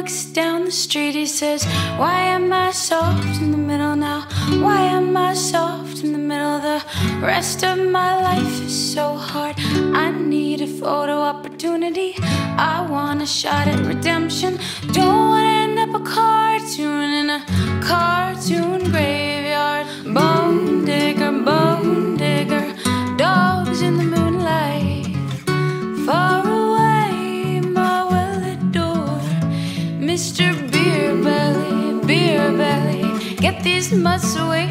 walks down the street, he says, Why am I soft in the middle now? Why am I soft in the middle? The rest of my life is so hard. I need a photo opportunity. I want a shot at redemption. Don't want to end up a cartoon in a cartoon Get these mutts away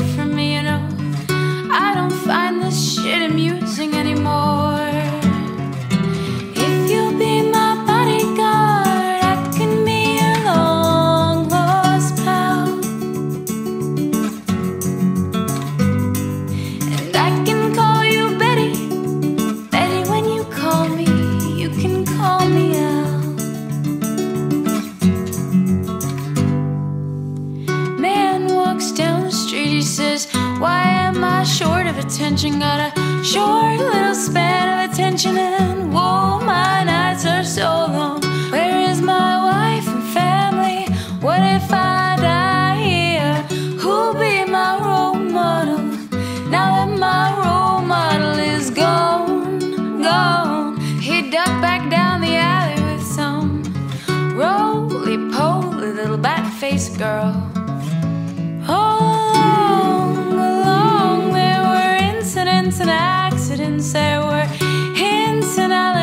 attention? Got a short little span of attention, and whoa, my nights are so long. Where is my wife and family? What if I die here? Who'll be my role model? Now that my role model is gone, gone, he ducked back down the alley with some roly poly little bat faced girl. Incidents and accidents, there were hints and allegations.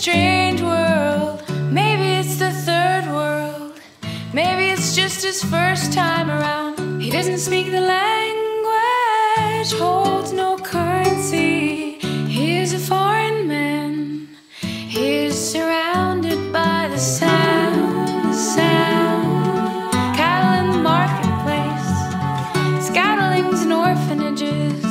strange world. Maybe it's the third world. Maybe it's just his first time around. He doesn't speak the language, holds no currency. He is a foreign man. He is surrounded by the sound, sound. Cattle in the marketplace, scatterlings and orphanages.